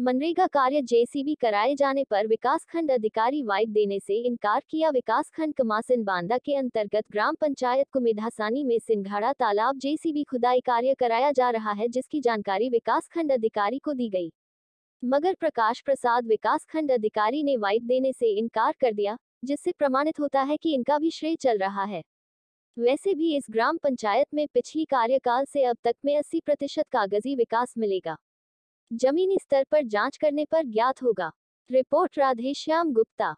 मनरेगा कार्य जेसीबी कराए जाने पर विकासखंड अधिकारी वाइट देने से इनकार किया। विकासखंड कमासिन बांदा के अंतर्गत ग्राम पंचायत कुमिधासानी में सिंघाड़ा तालाब जेसीबी खुदाई कार्य कराया जा रहा है, जिसकी जानकारी विकासखंड अधिकारी को दी गई। मगर प्रकाश प्रसाद विकासखंड अधिकारी ने वाइट देने से इनकार कर दिया, जिससे प्रमाणित होता है कि इनका भी श्रेय चल रहा है। वैसे भी इस ग्राम पंचायत में पिछली कार्यकाल से अब तक में 80 प्रतिशत कागज़ी विकास मिलेगा। जमीनी स्तर पर जाँच करने पर ज्ञात होगा। रिपोर्ट राधेश्याम गुप्ता।